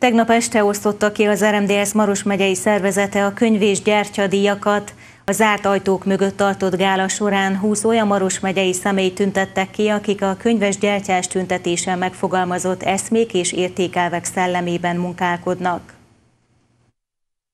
Tegnap este osztotta ki az RMDS Maros megyei szervezete a könyv és gyertyadíjakat. A zárt ajtók mögött tartott gála során 20 olyan Maros megyei személy tüntettek ki, akik a könyves gyertyás tüntetésen megfogalmazott eszmék és értékelvek szellemében munkálkodnak.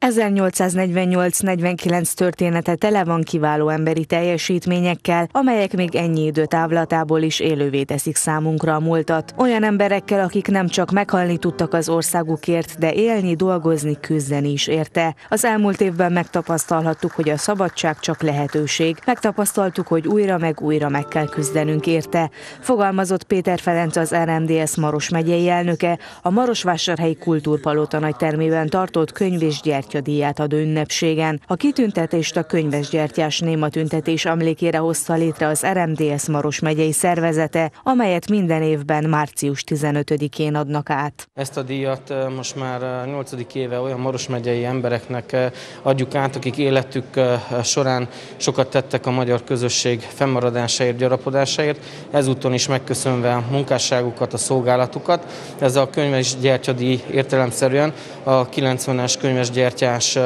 1848-49 története tele van kiváló emberi teljesítményekkel, amelyek még ennyi idő távlatából is élővé teszik számunkra a múltat. Olyan emberekkel, akik nem csak meghalni tudtak az országukért, de élni, dolgozni, küzdeni is érte. Az elmúlt évben megtapasztalhattuk, hogy a szabadság csak lehetőség. Megtapasztaltuk, hogy újra meg újra meg kell küzdenünk érte. Fogalmazott Péter Ferenc az RMDS Maros megyei elnöke, a Marosvásárhelyi Kultúrpalota nagy termében tartott könyv és gyertya díját adó ünnepségen. A kitüntetést a könyves gyertyás néma tüntetés emlékére hozta létre az RMDS Maros megyei szervezete, amelyet minden évben március 15-én adnak át. Ezt a díjat most már 8. éve olyan Maros megyei embereknek adjuk át, akik életük során sokat tettek a magyar közösség fennmaradásáért, gyarapodásáért, ezúton is megköszönve a munkásságukat, a szolgálatukat. Ez a könyves gyertyadíj értelemszerűen a 90-es könyves gyertyás gyertyás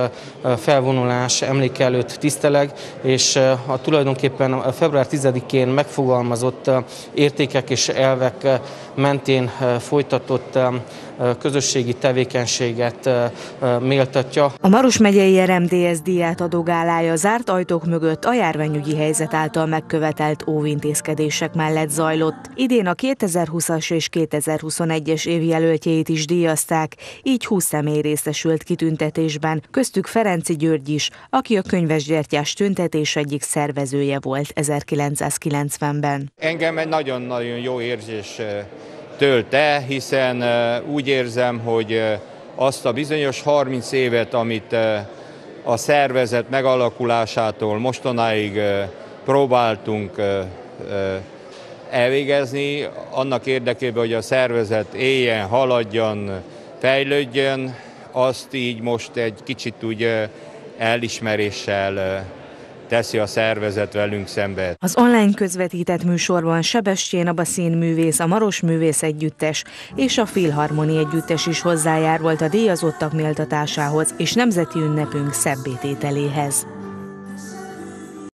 felvonulás emléke előtt tiszteleg, és a tulajdonképpen február 10-én megfogalmazott értékek és elvek mentén folytatott közösségi tevékenységet méltatja. A Maros megyei RMDS díját adó gálája zárt ajtók mögött a járványügyi helyzet által megkövetelt óvintézkedések mellett zajlott. Idén a 2020-as és 2021-es évjelöltjeit is díjazták, így 20 személy részesült kitüntetésben, köztük Ferenci György is, aki a könyvesgyertyás tüntetés egyik szervezője volt 1990-ben. Engem egy nagyon-nagyon jó érzés tölte, hiszen úgy érzem, hogy azt a bizonyos 30 évet, amit a szervezet megalakulásától mostanáig próbáltunk elvégezni, annak érdekében, hogy a szervezet éljen, haladjon, fejlődjön, azt így most egy kicsit úgy elismeréssel teszi a szervezet velünk szembe. Az online közvetített műsorban Sebestyén Abaszín művész, a Maros Művész Együttes és a Filharmoni Együttes is hozzájárult a díjazottak méltatásához és nemzeti ünnepünk szebbétételéhez.